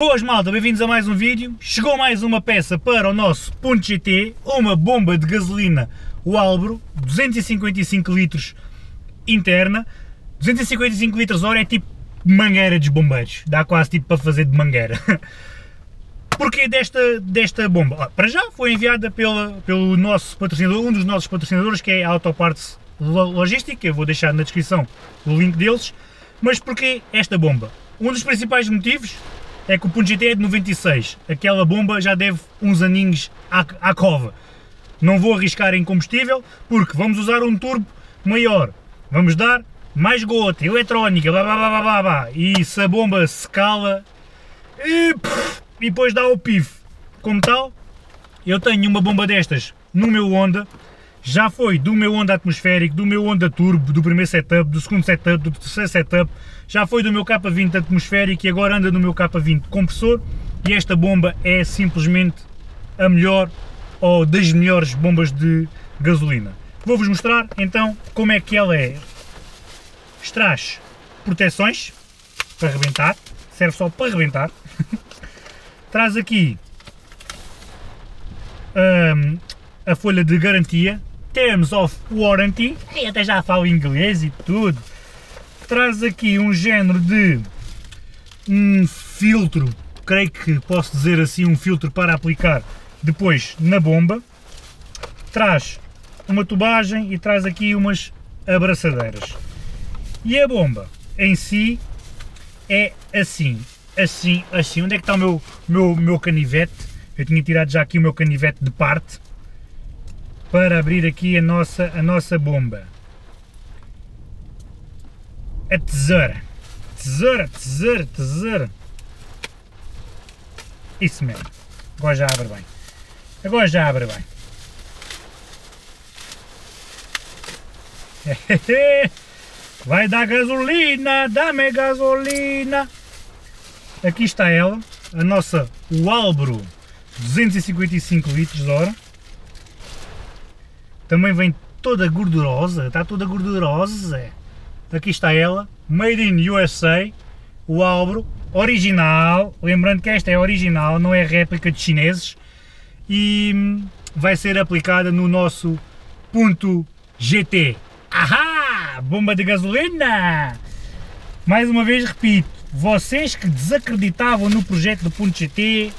Boas malta, bem-vindos a mais um vídeo. Chegou mais uma peça para o nosso Ponto GT, uma bomba de gasolina Walbro, 255 litros interna. 255 litros hora é tipo mangueira dos bombeiros, dá quase tipo para fazer de mangueira. Porquê desta, desta bomba? para já foi enviada pela, pelo nosso patrocinador, um dos nossos patrocinadores, que é a Autoparts Logística, eu vou deixar na descrição o link deles. Mas porquê esta bomba? Um dos principais motivos é que o GT é de 96. Aquela bomba já deve uns aninhos à, à cova. Não vou arriscar em combustível porque vamos usar um turbo maior. Vamos dar mais gota, eletrónica, blá, blá, blá, blá, blá. e se a bomba se cala e, e depois dá o pif. Como tal, eu tenho uma bomba destas no meu Honda, já foi do meu Honda atmosférico, do meu Honda Turbo, do primeiro setup, do segundo setup, do terceiro setup, já foi do meu K20 atmosférico e agora anda no meu K20 compressor e esta bomba é simplesmente a melhor ou das melhores bombas de gasolina. Vou-vos mostrar então como é que ela é. Traz proteções para arrebentar, serve só para arrebentar. Traz aqui um, a folha de garantia, Terms of Warranty, e até já falo inglês e tudo. Traz aqui um género de um filtro, creio que posso dizer assim, um filtro para aplicar depois na bomba. Traz uma tubagem e traz aqui umas abraçadeiras. E a bomba em si é assim, assim, assim. Onde é que está o meu, meu, meu canivete? Eu tinha tirado já aqui o meu canivete de parte para abrir aqui a nossa, a nossa bomba. A tesoura. Tesoura, tesoura, tesoura. Isso mesmo. Agora já abre bem. Agora já abre bem. Vai dar gasolina, dá-me gasolina. Aqui está ela, a nossa Walbro 255 litros hora também vem toda gordurosa, está toda gordurosa. Aqui está ela, Made in USA, o Albro, original, lembrando que esta é original, não é réplica de chineses, e hum, vai ser aplicada no nosso ponto GT. Ahá! Bomba de gasolina! Mais uma vez repito, vocês que desacreditavam no projeto do ponto GT,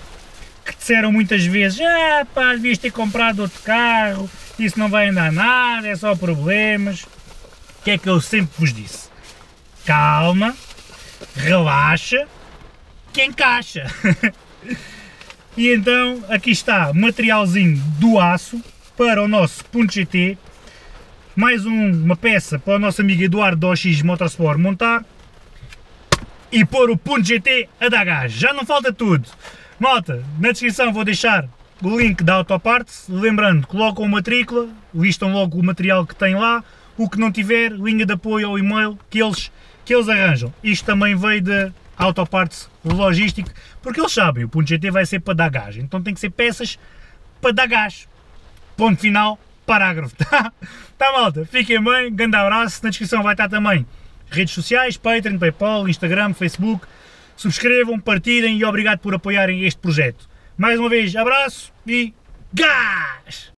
que disseram muitas vezes, ah pá, devias ter comprado outro carro, isso não vai andar nada, é só problemas. O que é que eu sempre vos disse? Calma, relaxa, que encaixa. e então aqui está materialzinho do aço para o nosso ponto GT. Mais um, uma peça para o nosso amigo Eduardo do OX Motorsport montar e pôr o ponto GT a dar gás. Já não falta tudo. Malta, na descrição vou deixar o link da Autoparts, lembrando, colocam a matrícula, listam logo o material que tem lá, o que não tiver, linha de apoio ao e-mail que eles, que eles arranjam. Isto também veio da Autoparts Logístico, porque eles sabem, o ponto GT vai ser para dar gás, então tem que ser peças para dar gás. Ponto final, parágrafo. Tá, tá malta, fiquem bem, grande abraço, na descrição vai estar também redes sociais, Patreon, Paypal, Instagram, Facebook, subscrevam, partilhem e obrigado por apoiarem este projeto. Mais uma vez, abraço e gás!